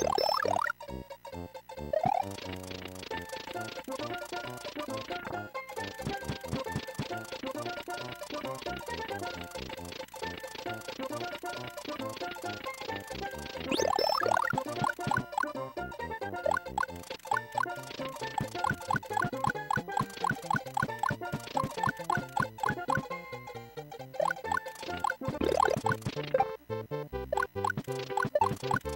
you you